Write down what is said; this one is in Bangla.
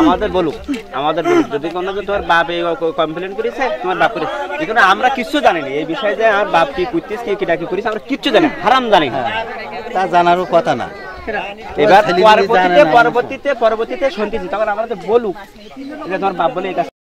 আমাদের বলুক আমাদের যদি কোনো যে তোমার বাপ কমপ্লেন করেছে তোমার বাপ করেছে আমরা কিচ্ছু জানি না এই বিষয়ে যে আমার বাপ কি করতিস কি কিটা কি করিস আমরা কিচ্ছু জানি হারাম জানি। তা জানারও কথা না। এবার পরবর্তীতে পরবর্তীতে পরবর্তীতে শুনতেছি তখন আমাদের বলুক। যে তোমার বাপ বলে